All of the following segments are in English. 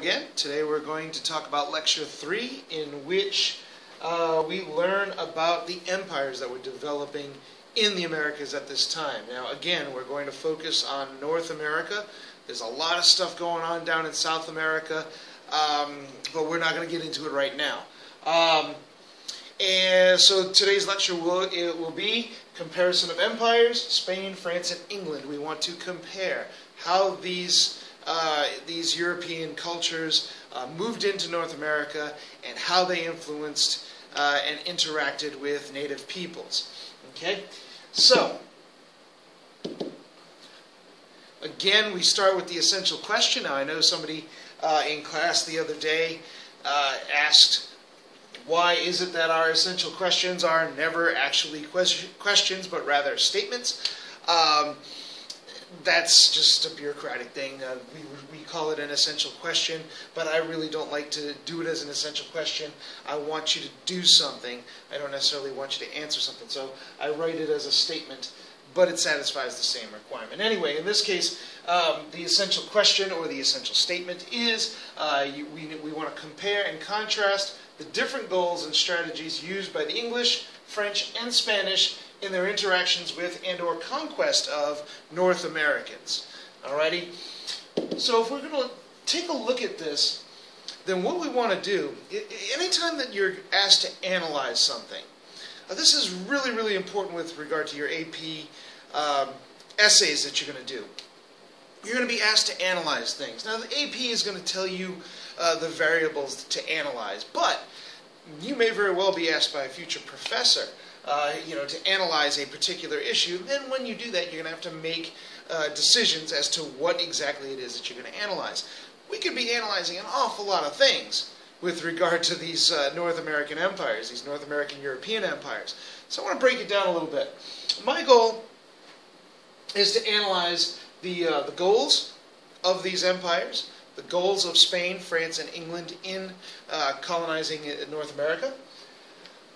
again. Today we're going to talk about Lecture 3, in which uh, we learn about the empires that were developing in the Americas at this time. Now, again, we're going to focus on North America. There's a lot of stuff going on down in South America, um, but we're not going to get into it right now. Um, and so today's lecture will it will be comparison of empires, Spain, France, and England. We want to compare how these uh, these European cultures uh, moved into North America and how they influenced uh, and interacted with native peoples. Okay, so again, we start with the essential question. Now, I know somebody uh, in class the other day uh, asked why is it that our essential questions are never actually questions, but rather statements? Um, that's just a bureaucratic thing. Uh, we, we call it an essential question, but I really don't like to do it as an essential question. I want you to do something. I don't necessarily want you to answer something. So I write it as a statement, but it satisfies the same requirement. Anyway, in this case, um, the essential question or the essential statement is uh, you, we, we want to compare and contrast the different goals and strategies used by the English, French, and Spanish in their interactions with and or conquest of North Americans. Alrighty? So if we're going to take a look at this, then what we want to do, anytime that you're asked to analyze something, uh, this is really, really important with regard to your AP um, essays that you're going to do. You're going to be asked to analyze things. Now, the AP is going to tell you uh, the variables to analyze. But you may very well be asked by a future professor, uh, you know, to analyze a particular issue. Then when you do that, you're going to have to make uh, decisions as to what exactly it is that you're going to analyze. We could be analyzing an awful lot of things with regard to these uh, North American empires, these North American European empires. So I want to break it down a little bit. My goal is to analyze the, uh, the goals of these empires, the goals of Spain, France, and England in uh, colonizing North America,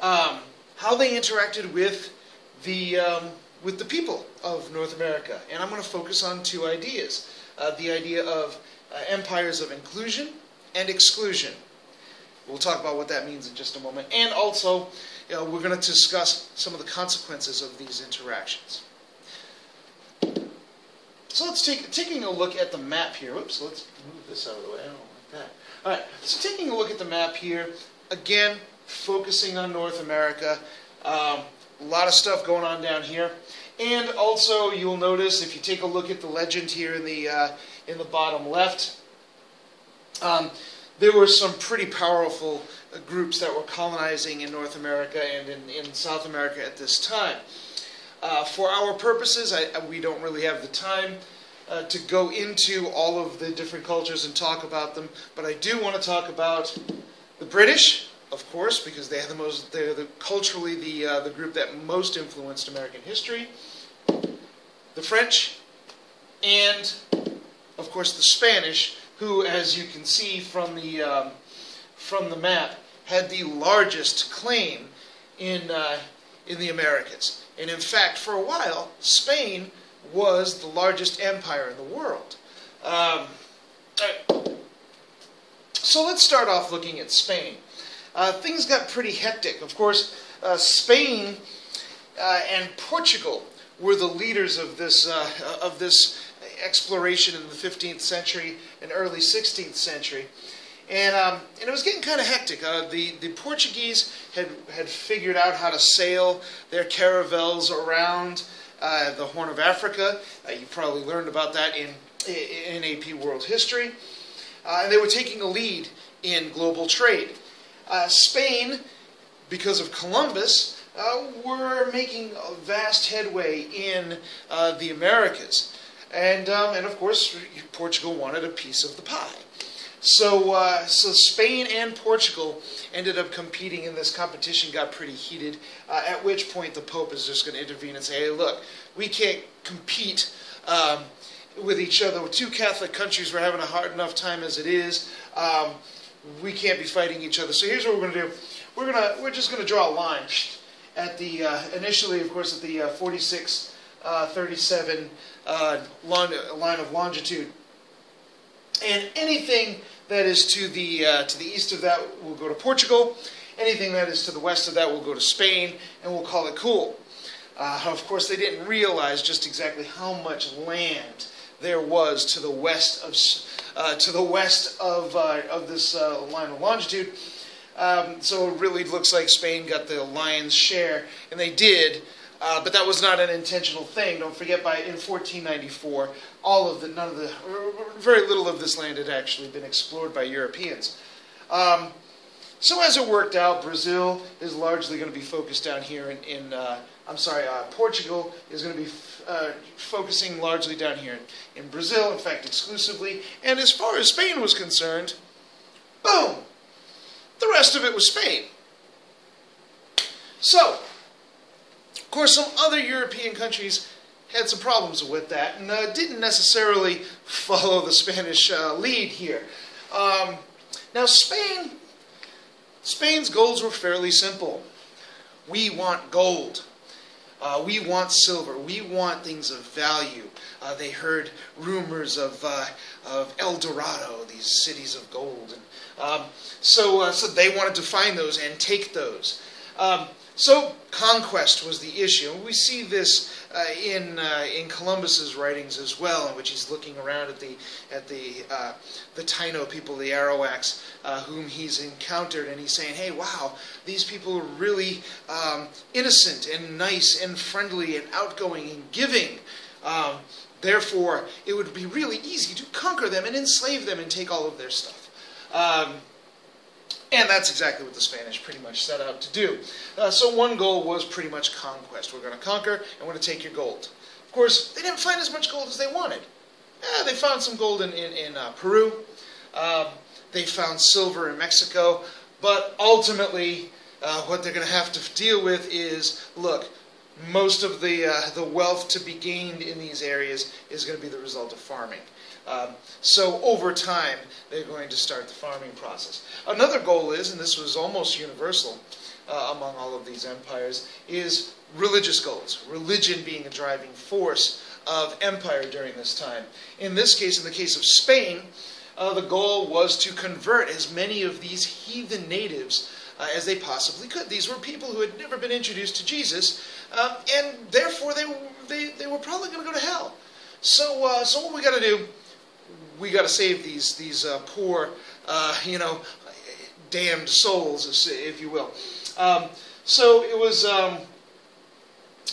um, how they interacted with the um, with the people of North America, and I'm going to focus on two ideas: uh, the idea of uh, empires of inclusion and exclusion. We'll talk about what that means in just a moment, and also you know, we're going to discuss some of the consequences of these interactions. So let's take taking a look at the map here. Oops, let's move this out of the way. I don't like that. All right, so taking a look at the map here, again, focusing on North America. Um, a lot of stuff going on down here. And also, you'll notice if you take a look at the legend here in the uh, in the bottom left, um, there were some pretty powerful uh, groups that were colonizing in North America and in, in South America at this time. Uh, for our purposes, I, we don't really have the time uh, to go into all of the different cultures and talk about them, but I do want to talk about the British, of course, because they are the most, they're the, culturally the, uh, the group that most influenced American history, the French, and, of course, the Spanish, who, as you can see from the, um, from the map, had the largest claim in, uh, in the Americas. And in fact, for a while, Spain was the largest empire in the world. Um, so let's start off looking at Spain. Uh, things got pretty hectic. Of course, uh, Spain uh, and Portugal were the leaders of this uh, of this exploration in the 15th century and early 16th century. And, um, and it was getting kind of hectic. Uh, the, the Portuguese had, had figured out how to sail their caravels around uh, the Horn of Africa. Uh, you probably learned about that in, in AP World History. Uh, and they were taking a lead in global trade. Uh, Spain, because of Columbus, uh, were making a vast headway in the Americas. And, um, and of course, Portugal wanted a piece of the pie. So, uh, so Spain and Portugal ended up competing in this competition, got pretty heated, uh, at which point the Pope is just going to intervene and say, hey, look, we can't compete um, with each other. Two Catholic countries. We're having a hard enough time as it is. Um, we can't be fighting each other. So here's what we're going to do. We're, gonna, we're just going to draw a line at the, uh, initially, of course, at the uh, 46, uh, 37 uh, line, line of longitude and anything that is to the, uh, to the east of that will go to Portugal. Anything that is to the west of that will go to Spain, and we'll call it cool. Uh, of course, they didn't realize just exactly how much land there was to the west of, to the west of, uh, of this uh, line of longitude. Um, so it really looks like Spain got the lion's share, and they did. Uh, but that was not an intentional thing. Don't forget, by in 1494, all of the none of the very little of this land had actually been explored by Europeans. Um, so as it worked out, Brazil is largely going to be focused down here in, in uh, I'm sorry, uh, Portugal is going to be uh, focusing largely down here in, Brazil, in fact, exclusively. And as far as Spain was concerned, boom, the rest of it was Spain. So, of course, some other European countries had some problems with that and uh, didn't necessarily follow the Spanish uh, lead here. Um, now, Spain, Spain's goals were fairly simple. We want gold. Uh, we want silver. We want things of value. Uh, they heard rumors of, uh, of El Dorado, these cities of gold. And, um, so, uh, so they wanted to find those and take those. Um, so conquest was the issue. We see this uh, in uh, in Columbus's writings as well, in which he's looking around at the at the uh, the Taino people, the Arawaks, uh, whom he's encountered, and he's saying, "Hey, wow, these people are really um, innocent and nice and friendly and outgoing and giving." Um, therefore, it would be really easy to conquer them and enslave them and take all of their stuff. Um, and that's exactly what the Spanish pretty much set out to do. Uh, so one goal was pretty much conquest. We're going to conquer and we're going to take your gold. Of course, they didn't find as much gold as they wanted. Yeah, they found some gold in, in, in uh, Peru. Um, they found silver in Mexico. But ultimately, uh, what they're going to have to deal with is, look, most of the, uh, the wealth to be gained in these areas is going to be the result of farming. Um, so over time, they're going to start the farming process. Another goal is, and this was almost universal uh, among all of these empires, is religious goals. Religion being a driving force of empire during this time. In this case, in the case of Spain, uh, the goal was to convert as many of these heathen natives uh, as they possibly could. These were people who had never been introduced to Jesus, uh, and therefore they, they, they were probably going to go to hell. So, uh, so what we got to do we got to save these these uh, poor, uh, you know, damned souls, if you will. Um, so it was um,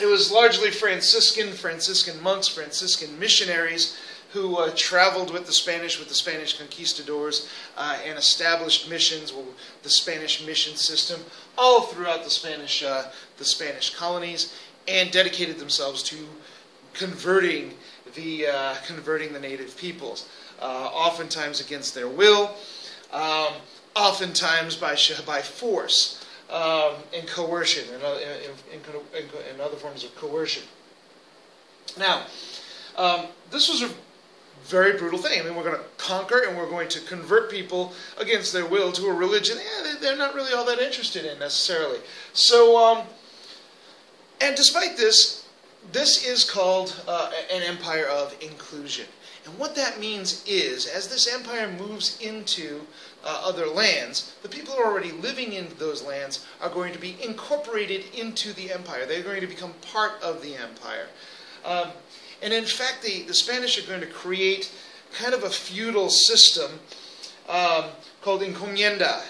it was largely Franciscan Franciscan monks, Franciscan missionaries who uh, traveled with the Spanish, with the Spanish conquistadors, uh, and established missions, well, the Spanish mission system, all throughout the Spanish uh, the Spanish colonies, and dedicated themselves to converting the uh, converting the native peoples oftentimes against their will, um, oftentimes by, by force um, and coercion and, in, in, in, other forms of coercion. Now, um, this was a very brutal thing. I mean, we're going to conquer and we're going to convert people against their will to a religion yeah, they're not really all that interested in necessarily. So, um, and despite this, this is called uh, an empire of inclusion. And what that means is, as this empire moves into uh, other lands, the people who are already living in those lands are going to be incorporated into the empire. They're going to become part of the empire. Um, and in fact, the, the Spanish are going to create kind of a feudal system um, called encomienda,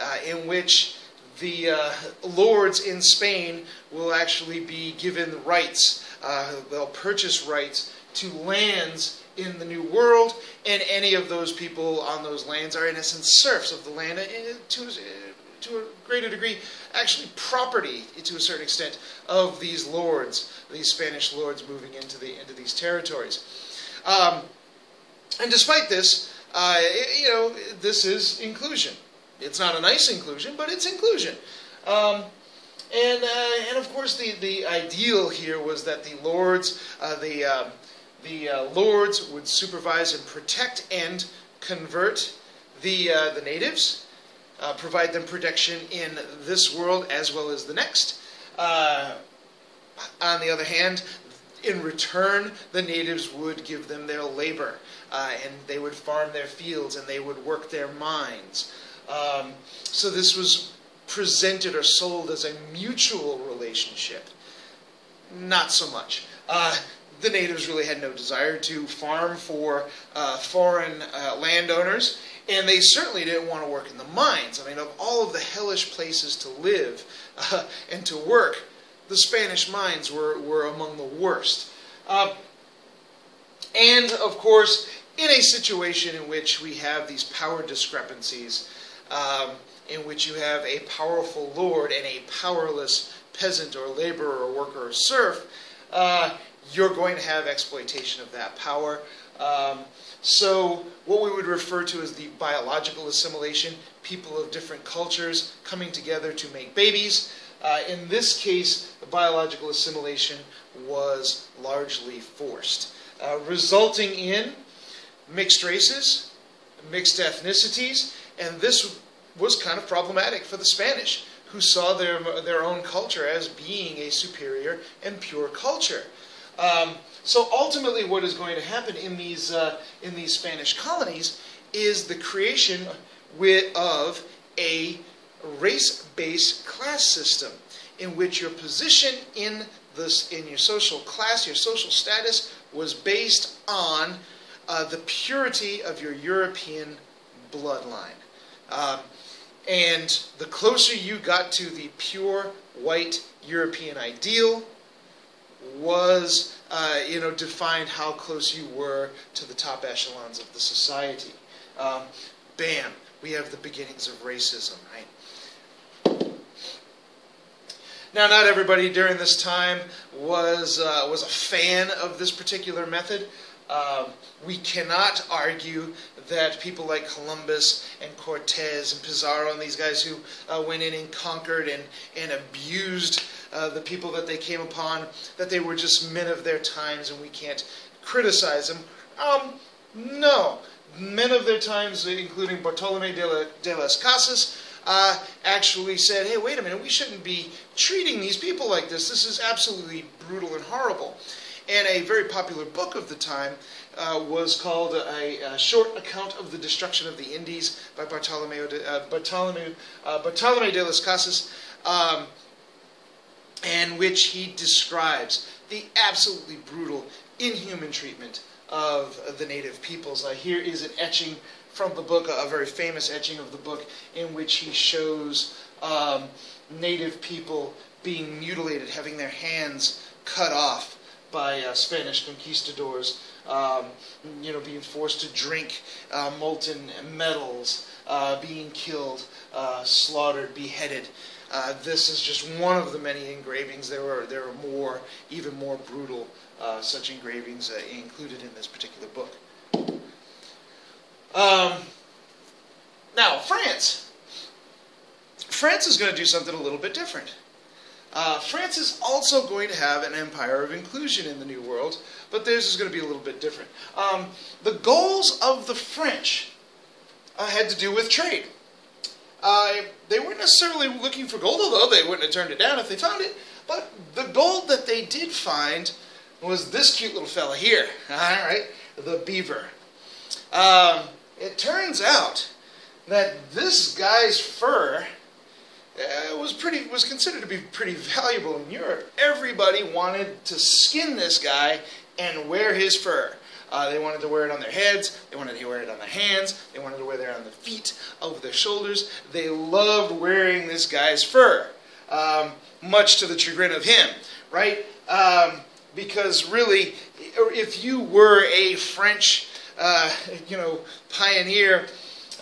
uh, in which the uh, lords in Spain will actually be given rights. Uh, they'll purchase rights to lands in the New World, and any of those people on those lands are, in essence, serfs of the land, to, to a greater degree, actually property, to a certain extent, of these lords, these Spanish lords moving into, the, into these territories. Um, and despite this, uh, you know, this is inclusion. It's not a nice inclusion, but it's inclusion. Um, and, uh, and of course, the, the ideal here was that the lords, uh, the, um, the uh, lords would supervise and protect and convert the, uh, the natives, uh, provide them protection in this world as well as the next. Uh, on the other hand, in return, the natives would give them their labor, uh, and they would farm their fields and they would work their mines. Um, so this was presented or sold as a mutual relationship. Not so much. The natives really had no desire to farm for uh, foreign uh, landowners, and they certainly didn't want to work in the mines. I mean, of all of the hellish places to live uh, and to work, the Spanish mines were, were among the worst. Uh, and, of course, in a situation in which we have these power discrepancies, um, in which you have a powerful lord and a powerless peasant or laborer or worker or serf, uh, you're going to have exploitation of that power. Um, so, what we would refer to as the biological assimilation, people of different cultures coming together to make babies. Uh, in this case, the biological assimilation was largely forced, uh, resulting in mixed races, mixed ethnicities, and this was kind of problematic for the Spanish, who saw their, their own culture as being a superior and pure culture. Um, so ultimately, what is going to happen in these uh, in these Spanish colonies is the creation with, of a race-based class system in which your position in this in your social class, your social status, was based on uh, the purity of your European bloodline. Um, and the closer you got to the pure white European ideal, was, uh, you know, defined how close you were to the top echelons of the society. Um, bam, we have the beginnings of racism, right? Now, not everybody during this time was uh, was a fan of this particular method. Um, we cannot argue that people like Columbus and Cortez and Pizarro and these guys who uh, went in and conquered and, and abused uh, the people that they came upon, that they were just men of their times and we can't criticize them. Um, no. Men of their times, including Bartolome de, la, de las Casas, uh, actually said, hey, wait a minute, we shouldn't be treating these people like this. This is absolutely brutal and horrible. And a very popular book of the time uh, was called a, a, Short Account of the Destruction of the Indies by Bartolomeo de, uh, Bartolome, uh, Bartolome de las Casas, um, in which he describes the absolutely brutal, inhuman treatment of the native peoples. Uh, here is an etching from the book, a very famous etching of the book, in which he shows um, native people being mutilated, having their hands cut off by uh, Spanish conquistadors, um, you know, being forced to drink uh, molten metals, uh, being killed, uh, slaughtered, beheaded. Uh, this is just one of the many engravings. There are there are more, even more brutal, uh, such engravings included in this particular book. Um, now, France. France is going to do something a little bit different. Uh, France is also going to have an empire of inclusion in the New World, but theirs is going to be a little bit different. Um, the goals of the French uh, had to do with trade. Uh, they weren't necessarily looking for gold, although they wouldn't have turned it down if they found it. But the gold that they did find was this cute little fella here. All right, the beaver. Um, it turns out that this guy's fur uh, was pretty was considered to be pretty valuable in Europe. Everybody wanted to skin this guy and wear his fur. Uh, they wanted to wear it on their heads. They wanted to wear it on their hands. They wanted to wear it on their feet, over their shoulders. They loved wearing this guy's fur, um, much to the chagrin of him, right? Um, because really, if you were a French, uh, you know, pioneer,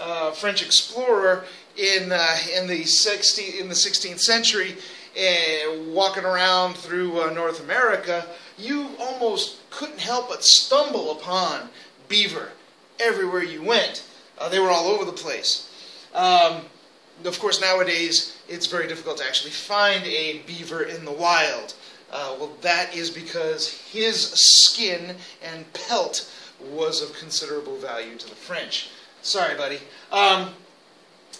uh, French explorer, in uh, in the 60 in the 16th century, uh, walking around through uh, North America, you almost couldn't help but stumble upon beaver everywhere you went. Uh, they were all over the place. Um, of course, nowadays it's very difficult to actually find a beaver in the wild. Uh, well, that is because his skin and pelt was of considerable value to the French. Sorry, buddy. Um,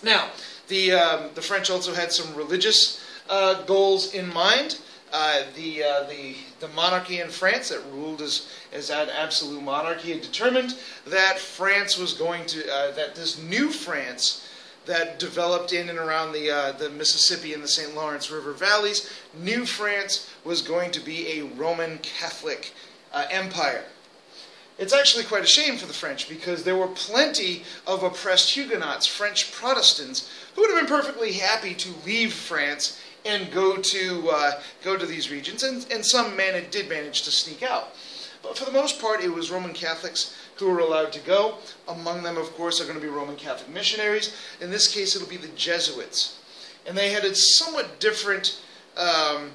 now, the, um, the French also had some religious uh, goals in mind. Uh, the, uh, the, the monarchy in France that ruled as, as an absolute monarchy had determined that France was going to, uh, that this new France that developed in and around the, uh, the Mississippi and the St. Lawrence River valleys, New France was going to be a Roman Catholic uh, empire. It's actually quite a shame for the French because there were plenty of oppressed Huguenots, French Protestants, who would have been perfectly happy to leave France and go to uh, go to these regions, and, and some man did manage to sneak out. But for the most part, it was Roman Catholics who were allowed to go. Among them, of course, are going to be Roman Catholic missionaries. In this case, it'll be the Jesuits, and they had a somewhat different, um,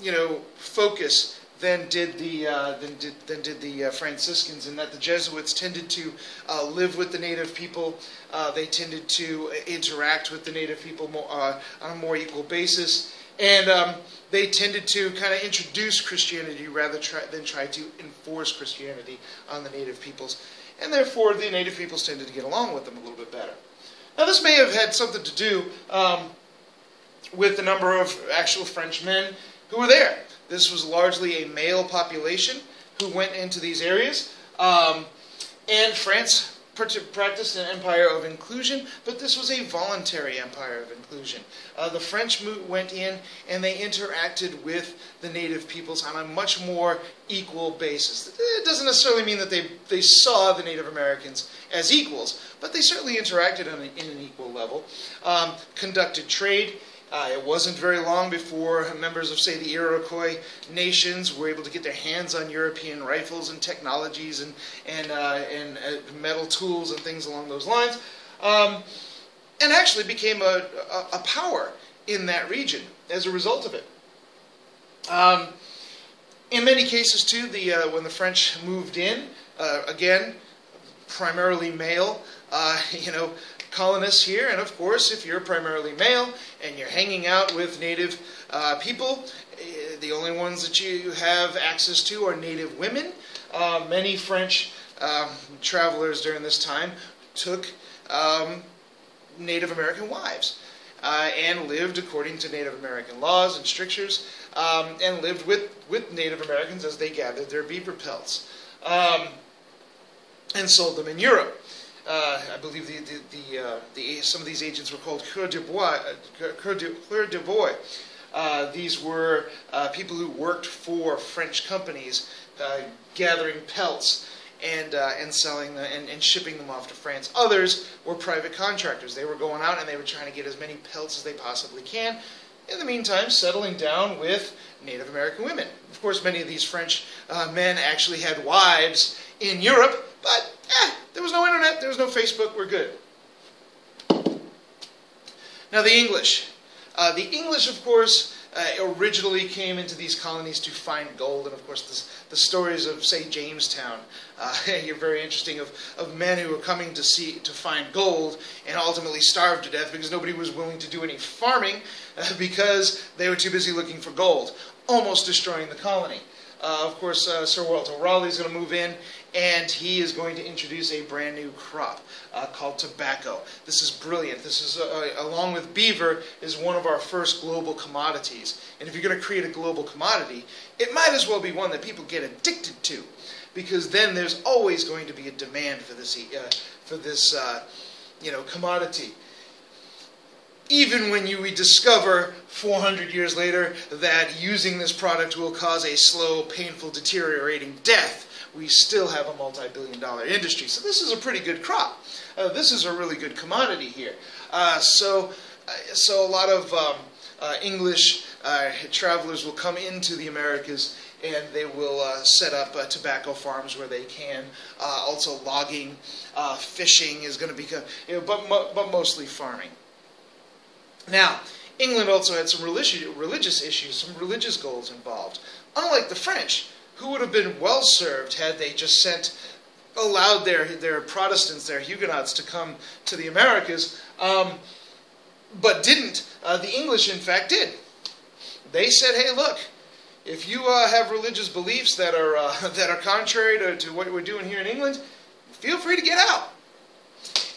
you know, focus than did the uh, than did, than did the uh, Franciscans, in that the Jesuits tended to uh, live with the native people. Uh, they tended to interact with the native people more, uh, on a more equal basis, and um, they tended to kind of introduce Christianity rather try, than try to enforce Christianity on the native peoples, and therefore the native peoples tended to get along with them a little bit better. Now, this may have had something to do um, with the number of actual Frenchmen who were there. This was largely a male population who went into these areas. Um, and France practiced an empire of inclusion, but this was a voluntary empire of inclusion. Uh, the French went in and they interacted with the native peoples on a much more equal basis. It doesn't necessarily mean that they, they saw the Native Americans as equals, but they certainly interacted on an, in an equal level, um, conducted trade, uh, it wasn't very long before members of, say, the Iroquois nations were able to get their hands on European rifles and technologies and, and, uh, and uh, metal tools and things along those lines, um, and actually became a, a, power in that region as a result of it. Um, in many cases, too, the, uh, when the French moved in, uh, again, primarily male, uh, you know, colonists here, and of course, if you're primarily male and you're hanging out with native uh, people, eh, the only ones that you have access to are native women. Uh, many French um, travelers during this time took um, Native American wives. Uh, and lived according to Native American laws and strictures, um, and lived with, with Native Americans as they gathered their beaver pelts, um, and sold them in Europe uh, I believe the, the, the, uh, the, some of these agents were called Coeur de Bois, de, de Bois. Uh, these were uh, people who worked for French companies, uh, gathering pelts and uh, and selling and, and shipping them off to France. Others were private contractors. They were going out and they were trying to get as many pelts as they possibly can. In the meantime, settling down with Native American women. Of course, many of these French men actually had wives in Europe, but eh, there was no internet, there was no Facebook, we're good. Now, the English. Uh, the English, of course, uh, originally came into these colonies to find gold, and of course, this, the stories of, say, Jamestown, uh, are very interesting of, of men who were coming to see to find gold and ultimately starved to death because nobody was willing to do any farming uh, because they were too busy looking for gold, almost destroying the colony. Uh, of course, uh, Sir Walter Raleigh is going to move in, and he is going to introduce a brand new crop uh, called tobacco. This is brilliant. This is, uh, along with beaver, is one of our first global commodities. And if you're going to create a global commodity, it might as well be one that people get addicted to, because then there's always going to be a demand for this, uh, for this, uh, you know, commodity even when you discover 400 years later that using this product will cause a slow, painful, deteriorating death, we still have a multi-billion dollar industry. So this is a pretty good crop. Uh, this is a really good commodity here. Uh, so, uh, so a lot of um, uh, English uh, travelers will come into the Americas and they will uh, set up uh, tobacco farms where they can. Uh, also, logging, fishing is going to become, you know, but, but mostly farming. Now, England also had some religious, religious issues, some religious goals involved. Unlike the French, who would have been well served had they just sent, allowed their, their Protestants, their Huguenots, to come to the Americas, um, but didn't. Uh, the English, in fact, did. They said, hey, look, if you uh, have religious beliefs that are, uh, that are contrary to, to what we're doing here in England, feel free to get out.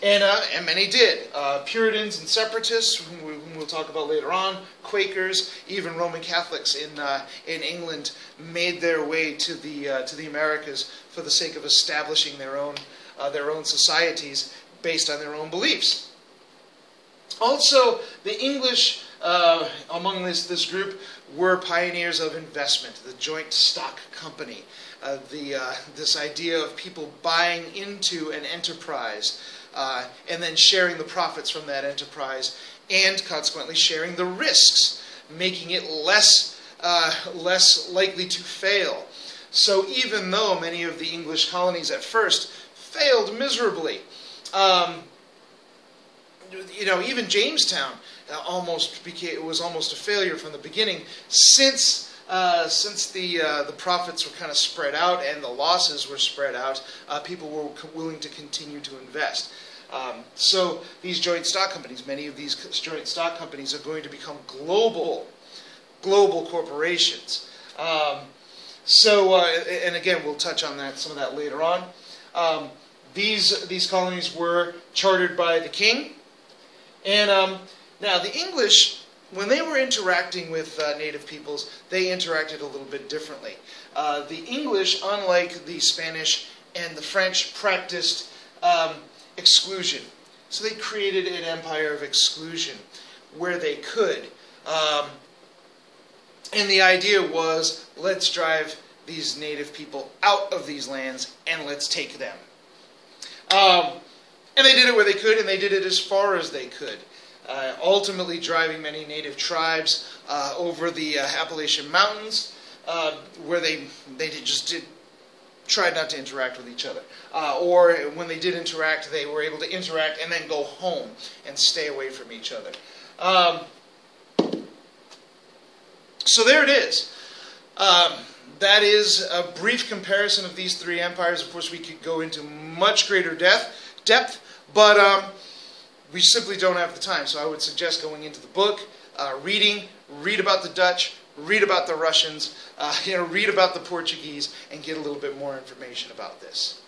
And, uh, and many did. Uh, Puritans and separatists we'll talk about later on, Quakers, even Roman Catholics in, uh, in England made their way to the, uh, to the Americas for the sake of establishing their own, uh, their own societies based on their own beliefs. Also, the English uh, among this, this group were pioneers of investment, the joint stock company, uh, the, uh, this idea of people buying into an enterprise uh, and then sharing the profits from that enterprise and consequently sharing the risks, making it less, uh, less likely to fail. So even though many of the English colonies at first failed miserably, um, you know, even Jamestown uh, almost became was almost a failure from the beginning. Since uh, since the uh, the profits were kind of spread out and the losses were spread out, uh, people were willing to continue to invest. Um, so these joint stock companies, many of these joint stock companies, are going to become global, global corporations. Um, so, uh, and again, we'll touch on that some of that later on. Um, these these colonies were chartered by the king, and um, now the English, when they were interacting with uh, native peoples, they interacted a little bit differently. Uh, the English, unlike the Spanish and the French, practiced um, exclusion. So they created an empire of exclusion where they could. Um, and the idea was let's drive these native people out of these lands and let's take them. Um, and they did it where they could, and they did it as far as they could. Uh, ultimately, driving many native tribes uh, over the uh, Appalachian Mountains, uh, where they they just did tried not to interact with each other, uh, or when they did interact, they were able to interact and then go home and stay away from each other. Um, so there it is. Um, that is a brief comparison of these three empires. Of course, we could go into much greater depth, depth but um, we simply don't have the time. So I would suggest going into the book, uh, reading, read about the Dutch, read about the Russians, uh, you know, read about the Portuguese, and get a little bit more information about this.